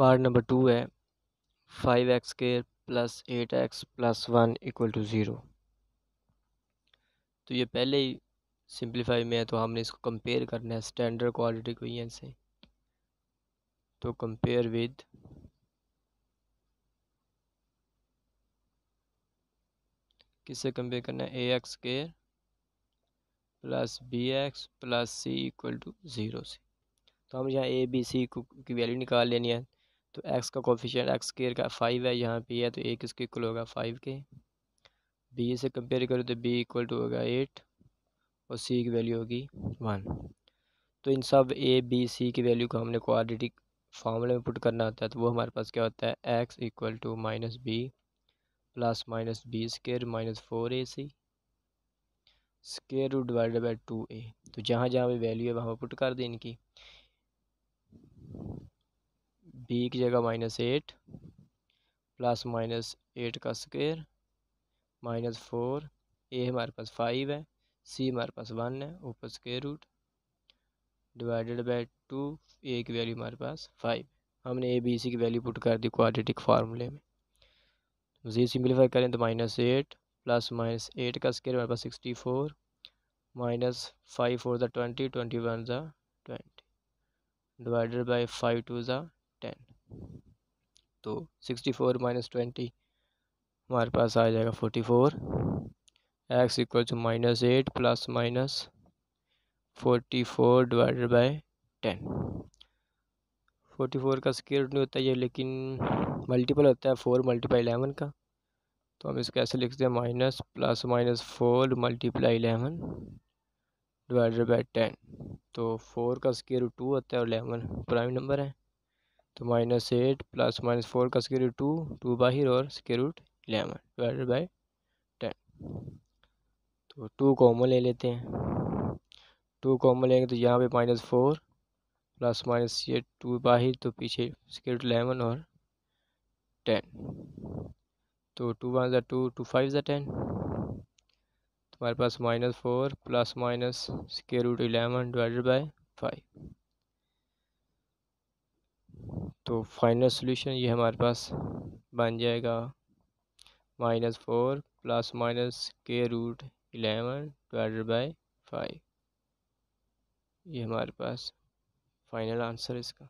Part number two है five x के plus eight X plus one equal to zero तो ये पहले ही सिंप्लीफाई में है तो हमने इसको कंपेयर करना है स्टैंडर्ड क्वालिटी को यहाँ से। तो कंपेयर विद किससे कंपेयर करना है? ए एक्स के plus B X plus C equal to zero से। तो हम यहाँ ए बी सी की वैल्यू निकाल लेनी है। तो एक्स का कोफिशिएंट एक्स केयर का फाइव है, यहाँ पे है तो ए किसके इक्वल होगा फाइव के। बी से कंपेयर करो तो बी इक्वल टू होगा एट और सी की वैल्यू होगी वन तो इन सब ए बी सी की वैल्यू को हमने क्वाड्रेटिक फार्मूले में पुट करना होता है तो वो हमारे पास क्या होता है? X equal to minus B plus minus B square minus four A C square root divided by two A तो जहाँ जहाँ भी वैल्यू है, वहाँ पर पुट कर दें इनकी। बी की जगह minus eight plus minus eight का स्क्वेयर माइनस फोर ए हमारे पास फाइव है सी हमारे पास वन है, ऊपर square root divided by two A की वैल्यू हमारे पास फाइव हमने ए बी सी की वैल्यू पुट कर दी क्वाड्रेटिक फार्मूले में। जी सिंप्लीफाई करें तो minus eight plus minus eight का स्केयर हमारे पास sixty four minus five four ज़ा ट्वेंटी ट्वेंटी वन ज़ा twenty divided by five two ज़ा तो सिक्सटी फोर माइनस ट्वेंटी हमारे पास आ जाएगा forty four X equal to minus eight plus minus forty four divided by ten forty four का square नहीं होता है लेकिन मल्टीपल होता है फोर मल्टीप्लाई इलेवन का। तो हम इसको ऐसे लिखते हैं minus plus minus four multiply eleven divided by ten तो फोर का स्केयर टू होता है और इलेवन प्राइम नंबर है। तो minus eight plus minus four का स्केयर रूट टू टू बाहिर और square root eleven divided by ten तो टू कॉमन ले लेते हैं। टू कॉमन लेंगे तो यहाँ पे माइनस फोर प्लस माइनस ये टू बाहिर तो पीछे स्केयर रूट इलेवन और टेन तो टू वन ज़ा टू टू फाइव ज़ा टेन तुम्हारे पास minus four plus minus square root eleven divided by five तो फाइनल सोल्यूशन ये हमारे पास बन जाएगा। माइनस फोर प्लस माइनस के root eleven divided by five ये हमारे पास फाइनल आंसर इसका।